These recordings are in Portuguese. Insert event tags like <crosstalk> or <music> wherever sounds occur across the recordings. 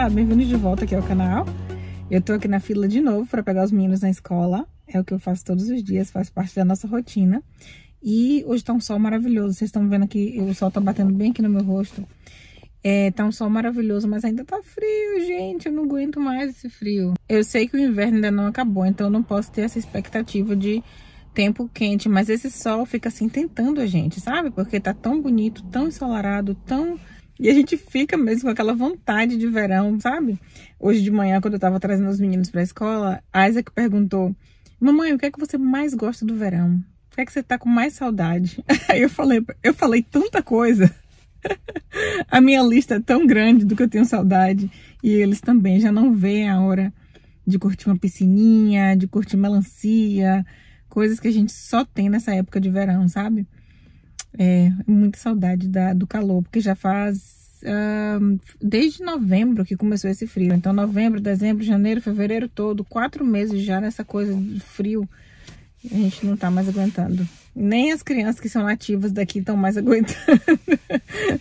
Olá, bem-vindos de volta aqui ao canal. Eu tô aqui na fila de novo para pegar os meninos na escola. É o que eu faço todos os dias, faz parte da nossa rotina. E hoje tá um sol maravilhoso. Vocês estão vendo que o sol tá batendo bem aqui no meu rosto. É, tá um sol maravilhoso, mas ainda tá frio, gente. Eu não aguento mais esse frio. Eu sei que o inverno ainda não acabou, então eu não posso ter essa expectativa de tempo quente. Mas esse sol fica assim tentando a gente, sabe? Porque tá tão bonito, tão ensolarado, tão e a gente fica mesmo com aquela vontade de verão, sabe? Hoje de manhã, quando eu tava trazendo os meninos pra escola, a Isaac perguntou: Mamãe, o que é que você mais gosta do verão? O que é que você tá com mais saudade? <laughs> Aí eu falei, eu falei tanta coisa. <laughs> a minha lista é tão grande do que eu tenho saudade. E eles também já não veem a hora de curtir uma piscininha, de curtir melancia, coisas que a gente só tem nessa época de verão, sabe? É, muita saudade da, do calor, porque já faz desde novembro que começou esse frio. Então, novembro, dezembro, janeiro, fevereiro todo, quatro meses já nessa coisa de frio, a gente não tá mais aguentando. Nem as crianças que são nativas daqui estão mais <laughs> aguentando.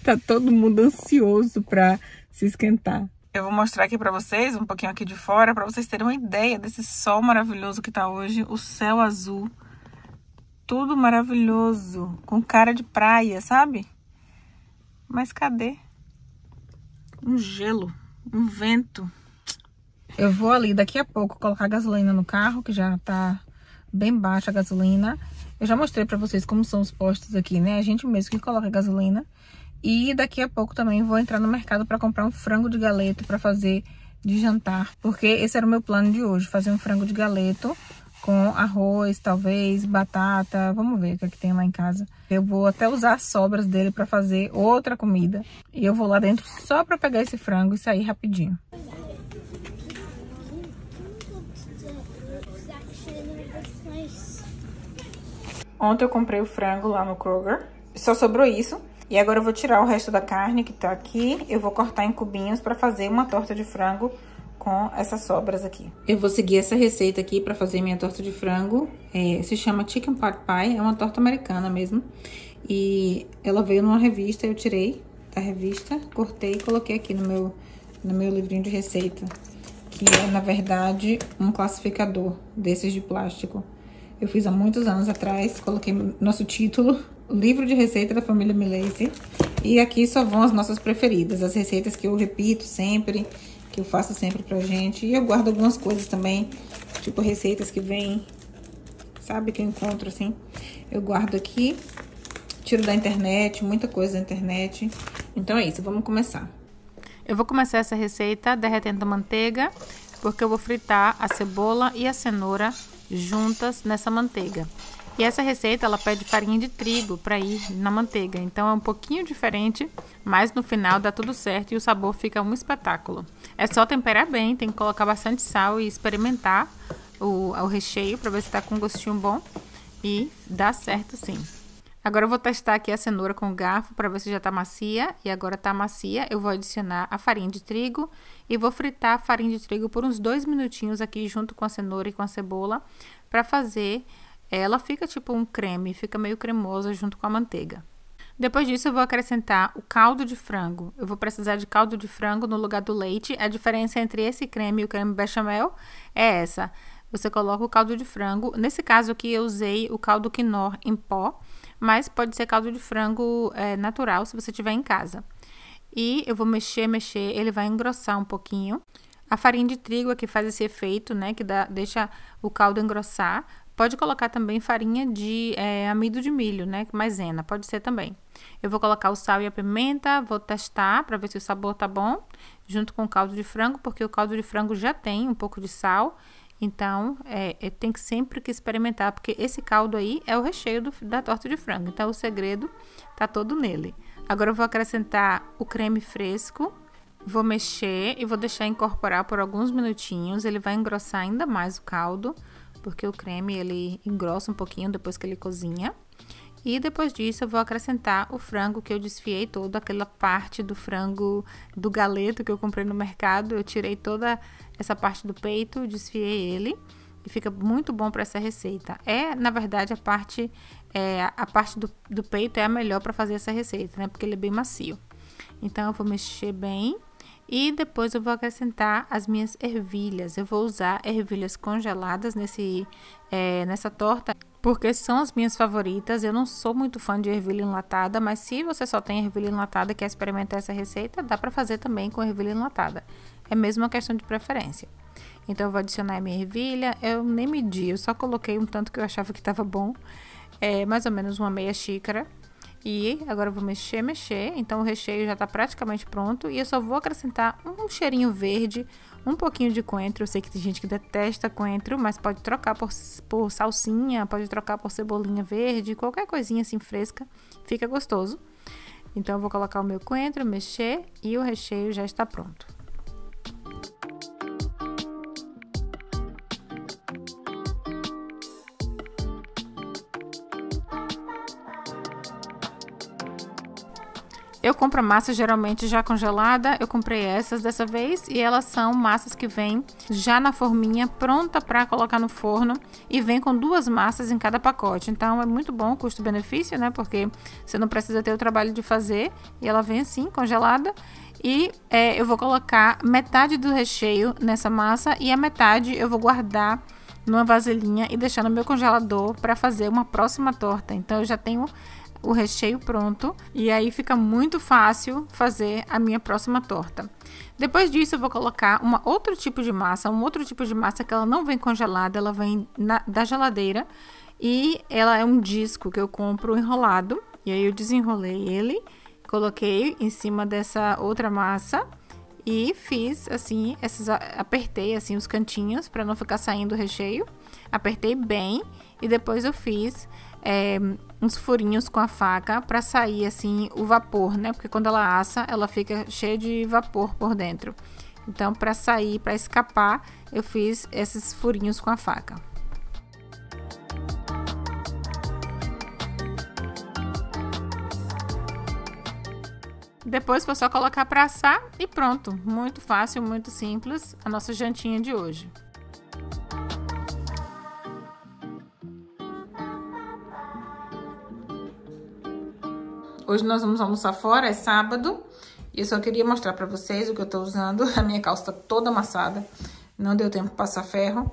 tá todo mundo ansioso para se esquentar. Eu vou mostrar aqui para vocês, um pouquinho aqui de fora, para vocês terem uma ideia desse sol maravilhoso que tá hoje, o céu azul tudo maravilhoso, com cara de praia, sabe? Mas cadê? Um gelo, um vento. Eu vou ali daqui a pouco colocar gasolina no carro, que já tá bem baixa a gasolina. Eu já mostrei pra vocês como são os postos aqui, né? A gente mesmo que coloca gasolina. E daqui a pouco também vou entrar no mercado para comprar um frango de galeto para fazer de jantar. Porque esse era o meu plano de hoje, fazer um frango de galeto com arroz, talvez, batata. Vamos ver o que, é que tem lá em casa. Eu vou até usar as sobras dele para fazer outra comida. E eu vou lá dentro só para pegar esse frango e sair rapidinho. Ontem eu comprei o frango lá no Kroger. Só sobrou isso. E agora eu vou tirar o resto da carne que tá aqui. Eu vou cortar em cubinhos para fazer uma torta de frango com essas sobras aqui. Eu vou seguir essa receita aqui para fazer minha torta de frango. É, se chama Chicken Pot Pie, é uma torta americana mesmo. E ela veio numa revista, eu tirei da revista, cortei e coloquei aqui no meu, no meu livrinho de receita. Que é, na verdade, um classificador desses de plástico. Eu fiz há muitos anos atrás, coloquei nosso título, livro de receita da família Milese. E aqui só vão as nossas preferidas, as receitas que eu repito sempre eu faço sempre pra gente. E eu guardo algumas coisas também, tipo receitas que vem, sabe, que eu encontro assim. Eu guardo aqui, tiro da internet, muita coisa da internet. Então é isso, vamos começar. Eu vou começar essa receita derretendo a manteiga, porque eu vou fritar a cebola e a cenoura juntas nessa manteiga. E essa receita ela pede farinha de trigo para ir na manteiga, então é um pouquinho diferente, mas no final dá tudo certo e o sabor fica um espetáculo. É só temperar bem, tem que colocar bastante sal e experimentar o, o recheio para ver se está com um gostinho bom e dá certo sim. Agora eu vou testar aqui a cenoura com o garfo para ver se já está macia. E agora está macia, eu vou adicionar a farinha de trigo e vou fritar a farinha de trigo por uns dois minutinhos aqui junto com a cenoura e com a cebola para fazer ela fica tipo um creme, fica meio cremosa junto com a manteiga. Depois disso, eu vou acrescentar o caldo de frango. Eu vou precisar de caldo de frango no lugar do leite. A diferença entre esse creme e o creme bechamel é essa. Você coloca o caldo de frango. Nesse caso aqui, eu usei o caldo quinor em pó, mas pode ser caldo de frango é, natural se você tiver em casa. E eu vou mexer, mexer, ele vai engrossar um pouquinho. A farinha de trigo aqui faz esse efeito, né, que dá, deixa o caldo engrossar. Pode colocar também farinha de é, amido de milho, né? Maisena, pode ser também. Eu vou colocar o sal e a pimenta, vou testar para ver se o sabor tá bom, junto com o caldo de frango, porque o caldo de frango já tem um pouco de sal. Então, é, é, tem que sempre que experimentar, porque esse caldo aí é o recheio do, da torta de frango. Então, o segredo tá todo nele. Agora, eu vou acrescentar o creme fresco, vou mexer e vou deixar incorporar por alguns minutinhos. Ele vai engrossar ainda mais o caldo porque o creme ele engrossa um pouquinho depois que ele cozinha. E depois disso eu vou acrescentar o frango que eu desfiei toda aquela parte do frango do galeto que eu comprei no mercado. Eu tirei toda essa parte do peito, desfiei ele e fica muito bom para essa receita. É, na verdade, a parte é, a parte do, do peito é a melhor para fazer essa receita, né? Porque ele é bem macio. Então eu vou mexer bem E depois eu vou acrescentar as minhas ervilhas. Eu vou usar ervilhas congeladas nesse, é, nessa torta, porque são as minhas favoritas. Eu não sou muito fã de ervilha enlatada, mas se você só tem ervilha enlatada e quer experimentar essa receita, dá para fazer também com ervilha enlatada. É mesmo uma questão de preferência. Então, eu vou adicionar a minha ervilha. Eu nem medi, eu só coloquei um tanto que eu achava que estava bom. É mais ou menos uma meia xícara. E agora eu vou mexer, mexer. Então o recheio já está praticamente pronto. E eu só vou acrescentar um cheirinho verde, um pouquinho de coentro. Eu sei que tem gente que detesta coentro, mas pode trocar por, por salsinha, pode trocar por cebolinha verde, qualquer coisinha assim fresca. Fica gostoso. Então eu vou colocar o meu coentro, mexer e o recheio já está pronto. Compro massa geralmente já congelada. Eu comprei essas dessa vez e elas são massas que vêm já na forminha pronta para colocar no forno e vem com duas massas em cada pacote. Então é muito bom custo-benefício, né? Porque você não precisa ter o trabalho de fazer e ela vem assim congelada. E é, eu vou colocar metade do recheio nessa massa e a metade eu vou guardar numa vasilhinha e deixar no meu congelador para fazer uma próxima torta. Então eu já tenho o recheio pronto e aí fica muito fácil fazer a minha próxima torta. Depois disso eu vou colocar uma outro tipo de massa, um outro tipo de massa que ela não vem congelada, ela vem na, da geladeira e ela é um disco que eu compro enrolado e aí eu desenrolei ele, coloquei em cima dessa outra massa e fiz assim, essas, apertei assim os cantinhos para não ficar saindo o recheio, apertei bem e depois eu fiz é, uns furinhos com a faca para sair assim o vapor, né? Porque quando ela assa, ela fica cheia de vapor por dentro. Então, para sair, para escapar, eu fiz esses furinhos com a faca. Depois foi só colocar para assar e pronto. Muito fácil, muito simples a nossa jantinha de hoje. Hoje nós vamos almoçar fora, é sábado. E eu só queria mostrar pra vocês o que eu tô usando. <laughs> A minha calça tá toda amassada. Não deu tempo de passar ferro.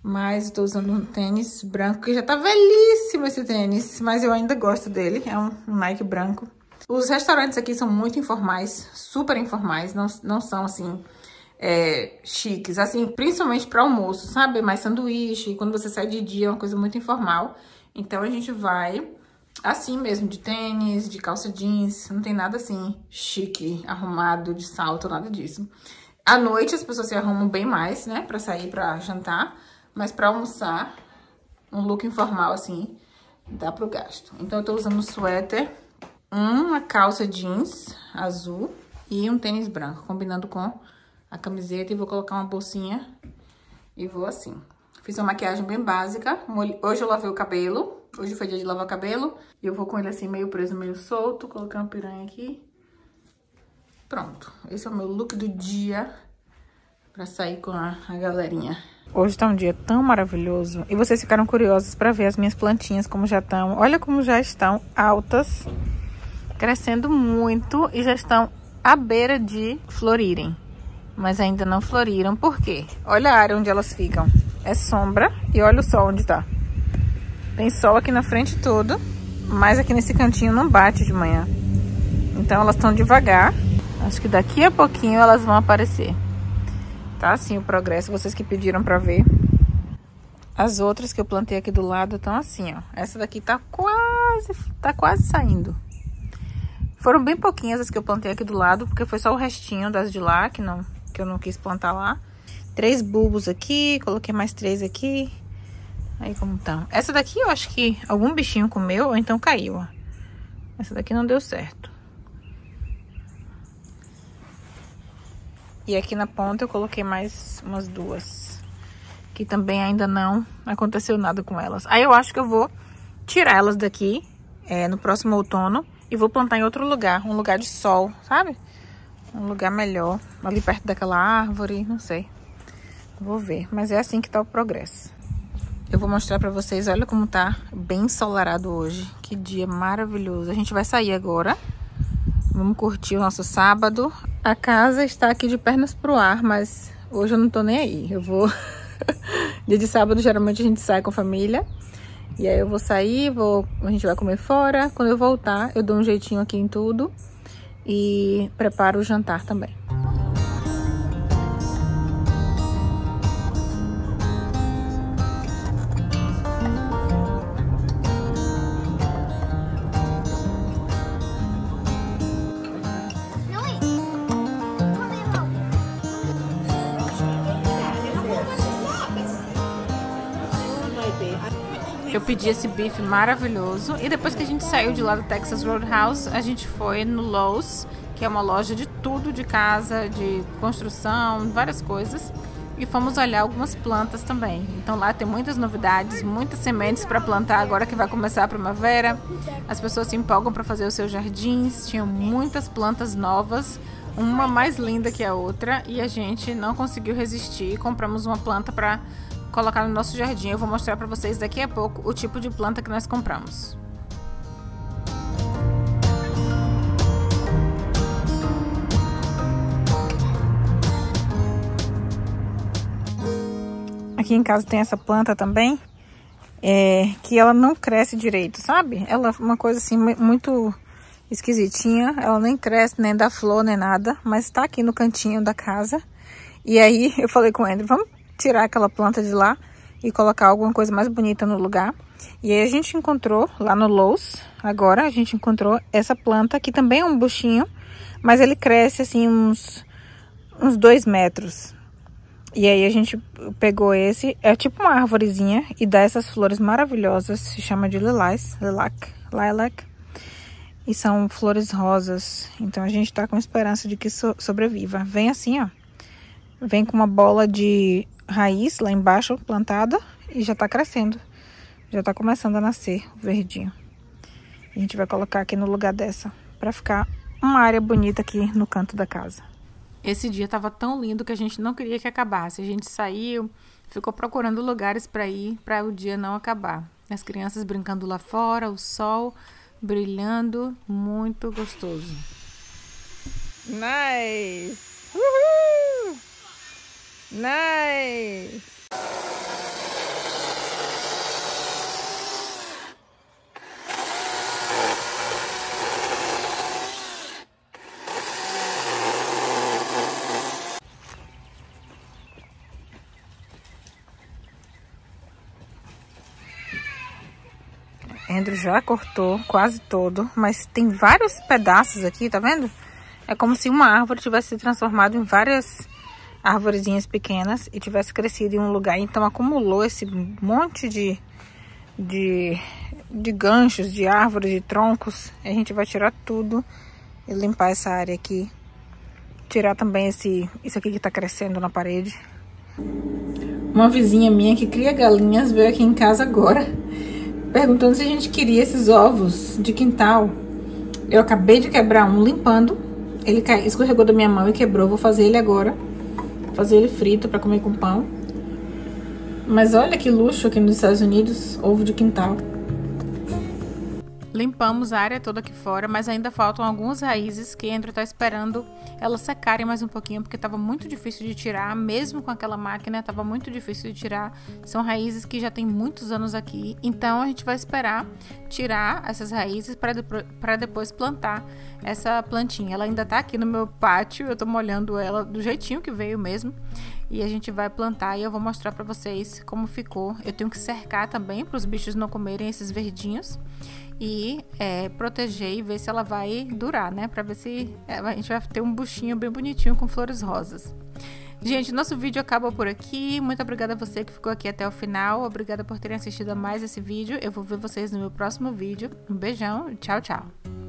Mas estou usando um tênis branco, que já tá velhíssimo esse tênis. Mas eu ainda gosto dele. É um Nike branco. Os restaurantes aqui são muito informais, super informais. Não, não são, assim, é, chiques. Assim, principalmente para almoço, sabe? Mais sanduíche. Quando você sai de dia é uma coisa muito informal. Então, a gente vai assim mesmo, de tênis, de calça jeans, não tem nada assim chique, arrumado, de salto, nada disso. À noite as pessoas se arrumam bem mais, né, pra sair pra jantar, mas pra almoçar, um look informal assim, dá pro gasto. Então eu tô usando um suéter, uma calça jeans azul e um tênis branco, combinando com a camiseta e vou colocar uma bolsinha e vou assim. Fiz uma maquiagem bem básica, hoje eu lavei o cabelo, Hoje foi dia de lavar cabelo. E eu vou com ele assim meio preso, meio solto. Colocar uma piranha aqui. Pronto. Esse é o meu look do dia. Pra sair com a, a galerinha. Hoje tá um dia tão maravilhoso. E vocês ficaram curiosos pra ver as minhas plantinhas como já estão. Olha como já estão altas. Crescendo muito. E já estão à beira de florirem. Mas ainda não floriram. Por quê? Olha a área onde elas ficam. É sombra. E olha o sol onde tá. Tem sol aqui na frente todo, mas aqui nesse cantinho não bate de manhã. Então elas estão devagar. Acho que daqui a pouquinho elas vão aparecer. Tá assim o progresso, vocês que pediram pra ver. As outras que eu plantei aqui do lado estão assim, ó. Essa daqui tá quase, tá quase saindo. Foram bem pouquinhas as que eu plantei aqui do lado, porque foi só o restinho das de lá, que, não, que eu não quis plantar lá. Três bulbos aqui, coloquei mais três aqui. Aí como estão. Essa daqui eu acho que algum bichinho comeu ou então caiu, ó. Essa daqui não deu certo. E aqui na ponta eu coloquei mais umas duas. Que também ainda não aconteceu nada com elas. Aí eu acho que eu vou tirar elas daqui é, no próximo outono. E vou plantar em outro lugar, um lugar de sol, sabe? Um lugar melhor, ali perto daquela árvore, não sei. Vou ver, mas é assim que tá o progresso. Eu vou mostrar pra vocês, olha como tá bem ensolarado hoje. Que dia maravilhoso. A gente vai sair agora, Vamos curtir o nosso sábado. A casa está aqui de pernas pro ar, mas hoje eu não tô nem aí. Eu vou... <laughs> Dia de sábado, geralmente, a gente sai com a família. E aí eu vou sair, vou... a gente vai comer fora. Quando eu voltar, eu dou um jeitinho aqui em tudo. E preparo o jantar também. Pedi esse bife maravilhoso e depois que a gente saiu de lá do Texas Roadhouse, a gente foi no Lowe's, que é uma loja de tudo de casa, de construção, várias coisas. E fomos olhar algumas plantas também. Então lá tem muitas novidades, muitas sementes para plantar agora que vai começar a primavera. As pessoas se empolgam para fazer os seus jardins. Tinham muitas plantas novas, uma mais linda que a outra, e a gente não conseguiu resistir. Compramos uma planta para colocar no nosso jardim. Eu vou mostrar para vocês daqui a pouco o tipo de planta que nós compramos. Aqui em casa tem essa planta também, é, que ela não cresce direito, sabe? Ela é uma coisa assim muito esquisitinha, ela nem cresce, nem dá flor, nem nada, mas tá aqui no cantinho da casa. E aí eu falei com o Andrew, vamos tirar aquela planta de lá e colocar alguma coisa mais bonita no lugar. E aí a gente encontrou lá no Lowe's, agora a gente encontrou essa planta que também é um buchinho, mas ele cresce assim uns, uns dois metros. E aí a gente pegou esse, é tipo uma árvorezinha e dá essas flores maravilhosas, se chama de lilás, lilac, lilac. E são flores rosas, então a gente tá com esperança de que so sobreviva. Vem assim, ó. Vem com uma bola de raiz lá embaixo plantada e já tá crescendo. Já tá começando a nascer o verdinho. A gente vai colocar aqui no lugar dessa para ficar uma área bonita aqui no canto da casa. Esse dia tava tão lindo que a gente não queria que acabasse. A gente saiu, ficou procurando lugares para ir para o dia não acabar. As crianças brincando lá fora, o sol brilhando, muito gostoso. Nice! Uhul! Nice! Andrew já cortou quase todo, mas tem vários pedaços aqui, tá vendo? É como se uma árvore tivesse se transformado em várias árvorezinhas pequenas e tivesse crescido em um lugar. Então acumulou esse monte de, de, de ganchos, de árvores, de troncos. A gente vai tirar tudo e limpar essa área aqui. Tirar também esse, isso aqui que tá crescendo na parede. Uma vizinha minha que cria galinhas veio aqui em casa agora, perguntando se a gente queria esses ovos de quintal. Eu acabei de quebrar um limpando. Ele escorregou da minha mão e quebrou. Vou fazer ele agora fazer ele frito para comer com pão. Mas olha que luxo aqui nos Estados Unidos, ovo de quintal. Limpamos a área toda aqui fora, mas ainda faltam algumas raízes que Andrew está esperando elas secarem mais um pouquinho, porque estava muito difícil de tirar, mesmo com aquela máquina, estava muito difícil de tirar. São raízes que já tem muitos anos aqui, então a gente vai esperar tirar essas raízes para depois, depois plantar essa plantinha. Ela ainda está aqui no meu pátio, eu estou molhando ela do jeitinho que veio mesmo e a gente vai plantar e eu vou mostrar para vocês como ficou. Eu tenho que cercar também para os bichos não comerem esses verdinhos e é, proteger e ver se ela vai durar, né? Para ver se é, a gente vai ter um buchinho bem bonitinho com flores rosas. Gente, nosso vídeo acaba por aqui. Muito obrigada a você que ficou aqui até o final. Obrigada por terem assistido a mais esse vídeo. Eu vou ver vocês no meu próximo vídeo. Um beijão. Tchau, tchau.